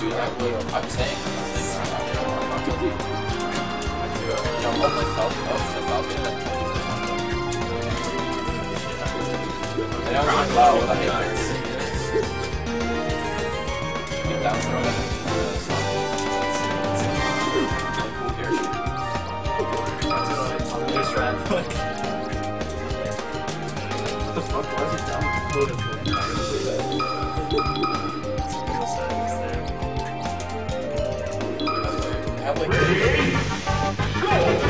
do that with, I'm saying, i'm saying know, myself up so I'll get Get down throw it. What the fuck was it down? have like. Ready? Go!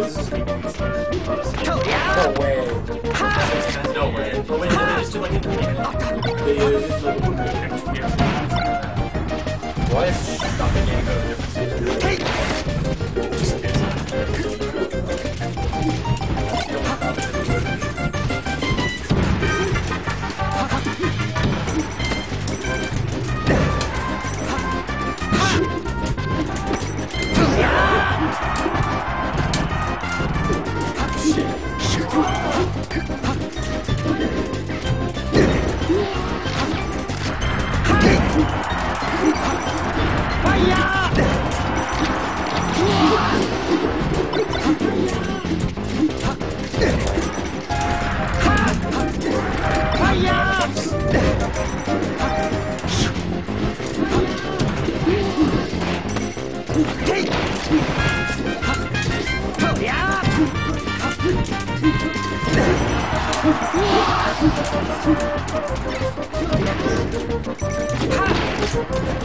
one. No way. No way. But wait, they just do like a They did like a Why One of